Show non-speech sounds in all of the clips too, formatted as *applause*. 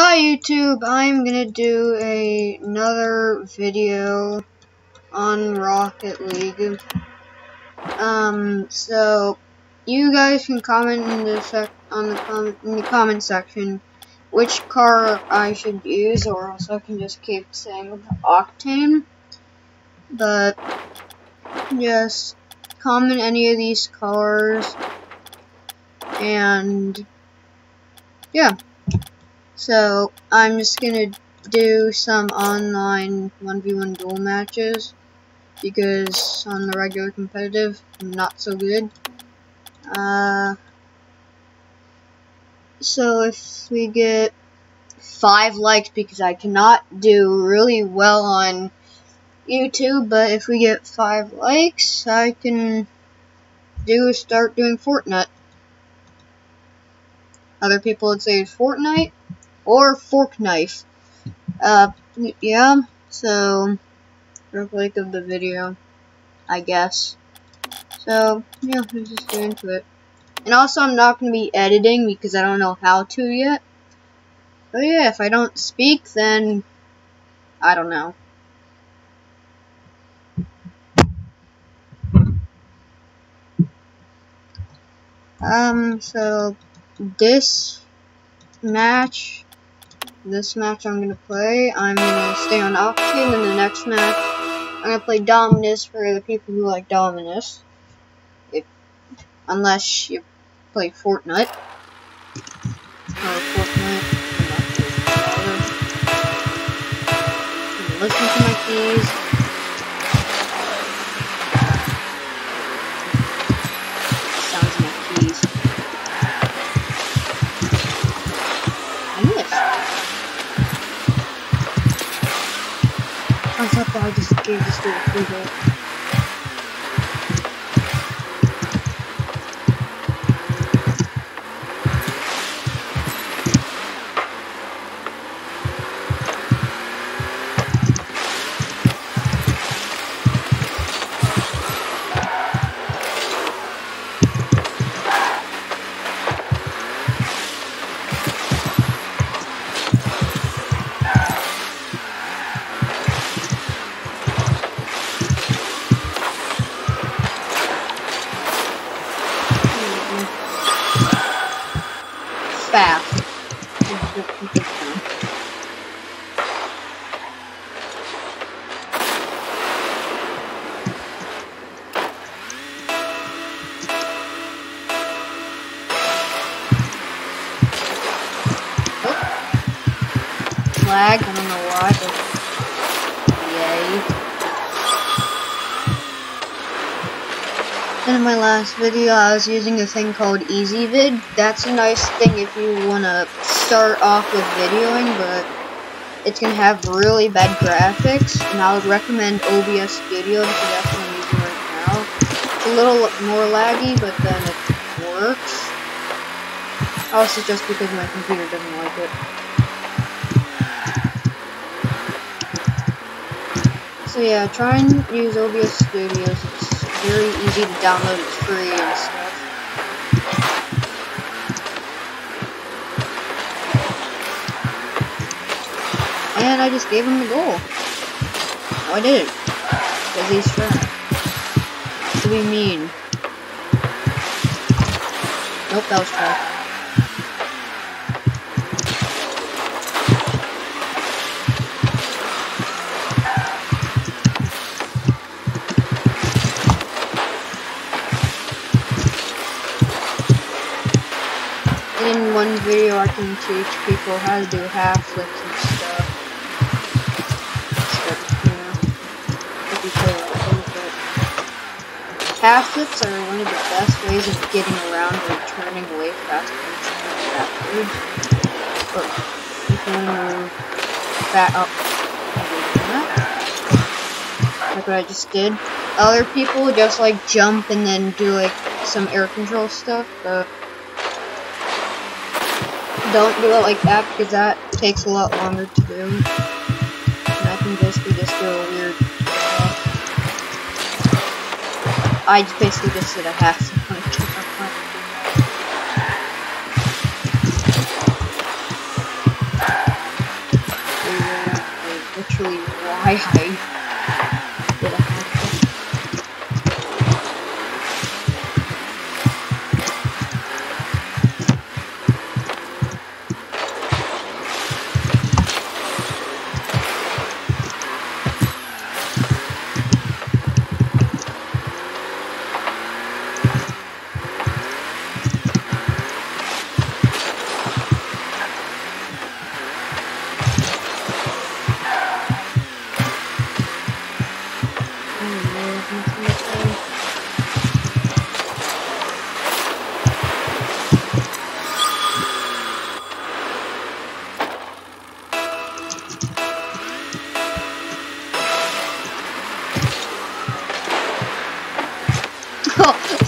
Hi YouTube, I'm gonna do a, another video on Rocket League. Um, so you guys can comment in the sec on the com in the comment section which car I should use, or else I can just keep saying Octane. But just comment any of these cars, and yeah. So, I'm just gonna do some online 1v1 duel matches, because on the regular competitive, I'm not so good. Uh, so if we get five likes, because I cannot do really well on YouTube, but if we get five likes, I can do start doing Fortnite. Other people would say it's Fortnite, or fork knife. Uh, yeah, so, real of the video, I guess. So, yeah, let's just get into it. And also, I'm not going to be editing because I don't know how to yet. But yeah, if I don't speak, then I don't know. Um, so this match this match I'm gonna play, I'm gonna stay on Octane, and the next match, I'm gonna play Dominus for the people who like Dominus. If, unless you play Fortnite. Or Fortnite. Listen to my keys. I just gave this video, I was using a thing called ezvid. That's a nice thing if you want to start off with videoing, but it's going to have really bad graphics, and I would recommend OBS Studio because that's what I'm using right now. It's a little more laggy, but then it works. Also, just because my computer doesn't like it. So yeah, try and use OBS Studios. It's very easy to download. It's free and stuff. And I just gave him the goal. I did it. Because he's trash. To be mean. Nope, that was trash. Video I can teach people how to do half flips and stuff. Half flips are one of the best ways of getting around or turning away faster than backwards. But if you want to back up, like what I just did. Other people just like jump and then do like some air control stuff, but don't do it like that because that takes a lot longer to do. And I can basically just do a weird. Uh, I basically just did a half. *laughs* Uh, literally, why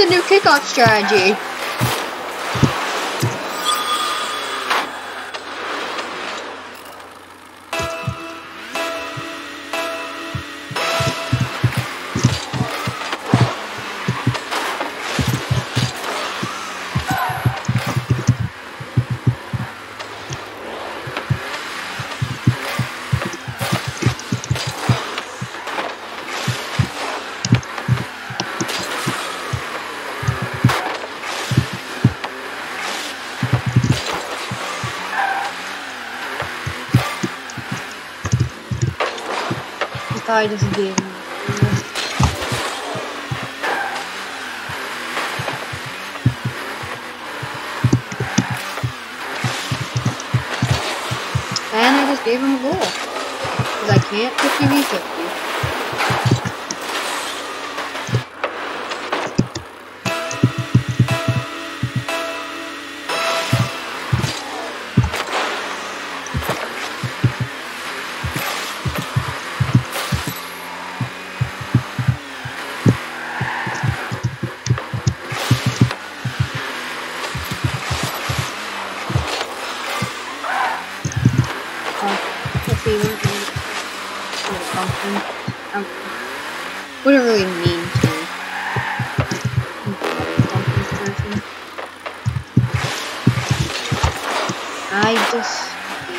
A new kickoff strategy. Gave him. And I just gave him a goal. Because I can't 50v50.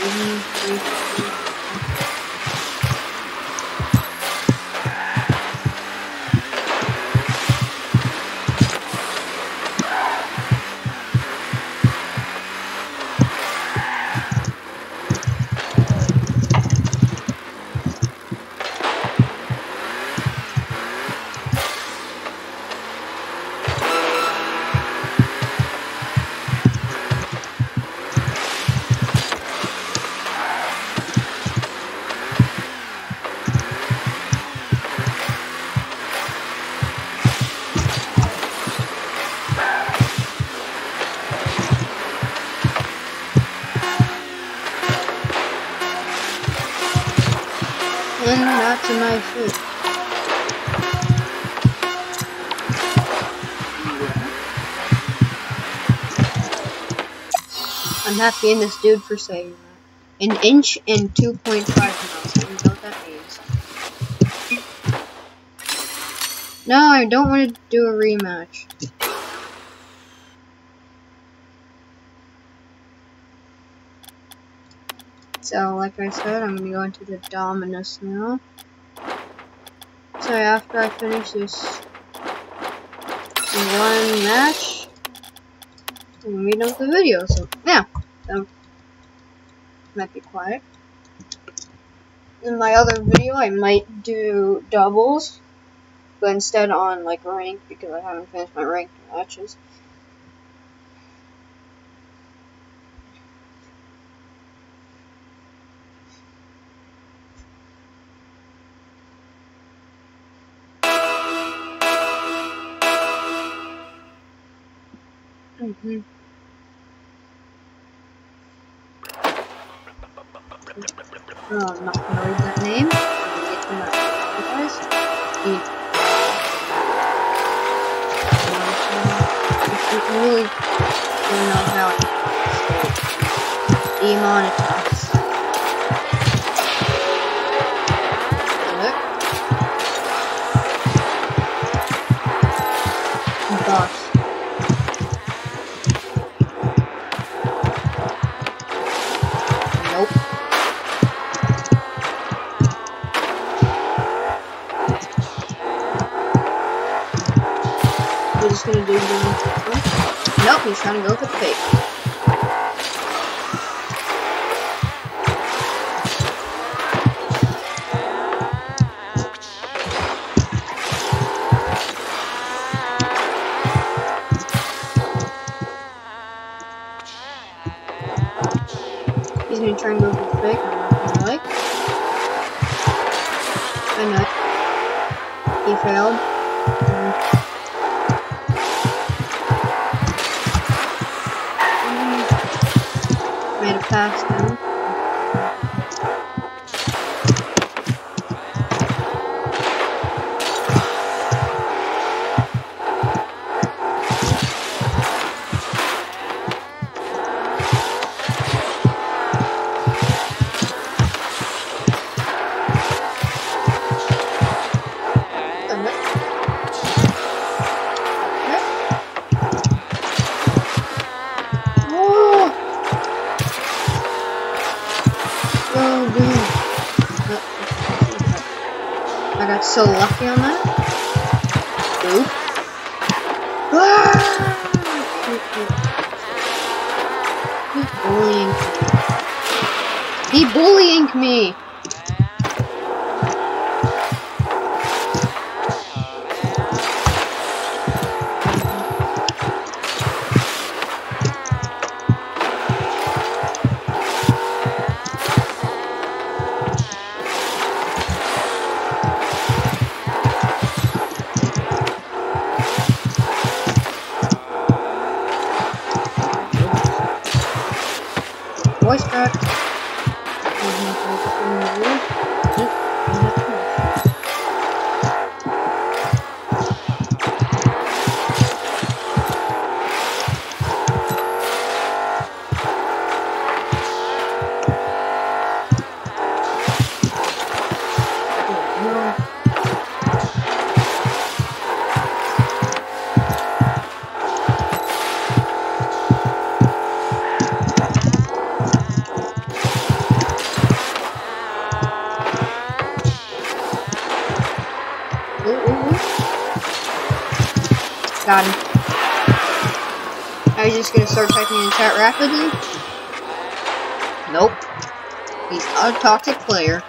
um you. Happy in this dude for saying that. An inch and 2.5 miles. I don't know what that means. No, I don't want to do a rematch. So, like I said, I'm gonna go into the Dominus now. So after I finish this one match, be done with the video. So yeah, so might be quiet. In my other video, I might do doubles, but instead on like rank because I haven't finished my ranked matches. Mm-hmm. Oh, I'm not gonna read that name. I'm gonna get to that guys. Really don't know how it demonetized. Nope, he's trying to go for the fake. He's and go for the fake. I like. I know. He failed. Wielkachtem Made a pass then. so lucky on that. Oop. Ah! He's bullying me. He bullying me. Got him. Just gonna start typing in chat rapidly? Nope. He's a toxic player.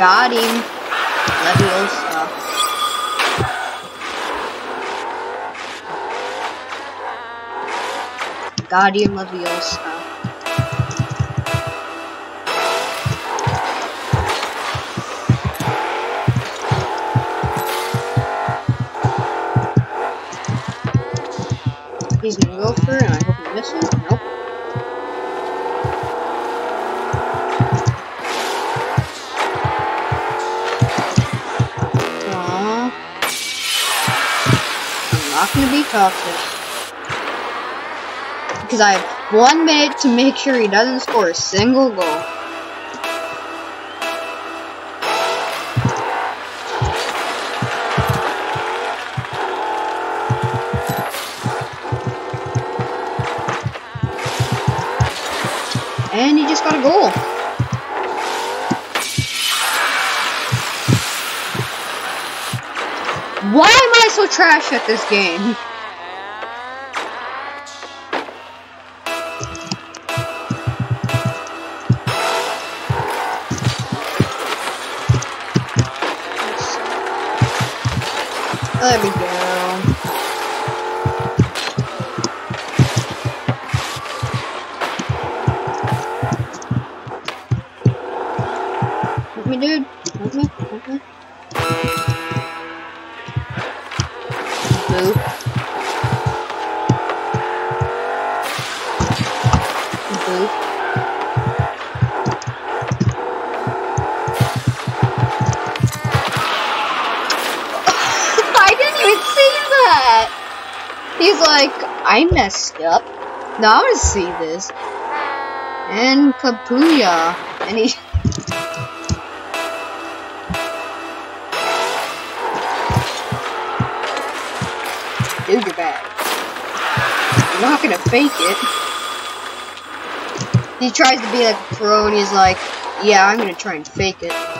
Got him. Leviosa. Guardian Leviosa. He's gonna go for it, and I hope he misses. Nope. Because I have one minute to make sure he doesn't score a single goal. And he just got a goal. Why am I so trash at this game? There we go. Help me, dude. Help me. Help me. Boop. Boop. Like, I messed up. Now to see this. And Kapuya. And he... Dude, you're bad. You're not gonna fake it. He tries to be like a pro and he's like, yeah, I'm gonna try and fake it.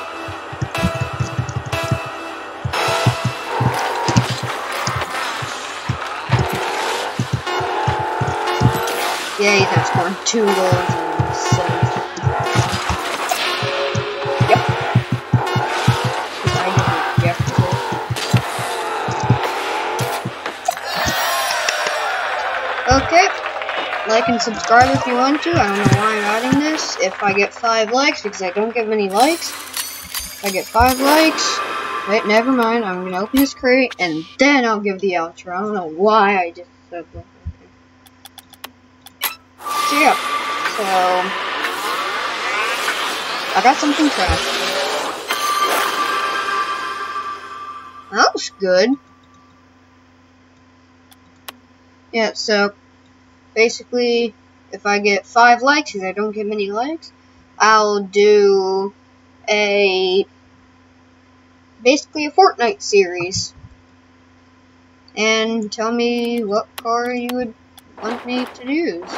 Yeah, he's not scoring two goals in seven. Yep. Okay. Like and subscribe if you want to. I don't know why I'm adding this. If I get five likes, because I don't get many likes. If I get five likes, wait, never mind. I'm gonna open this crate and then I'll give the outro. I don't know why I just said that. So. So I got something trash. That was good. Yeah, so basically, if I get five likes, because I don't get many likes, I'll do a basically a Fortnite series. And tell me what car you would want me to use.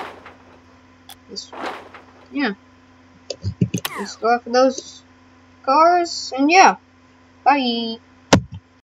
Just, yeah. Let's go after those cars, and yeah. Bye.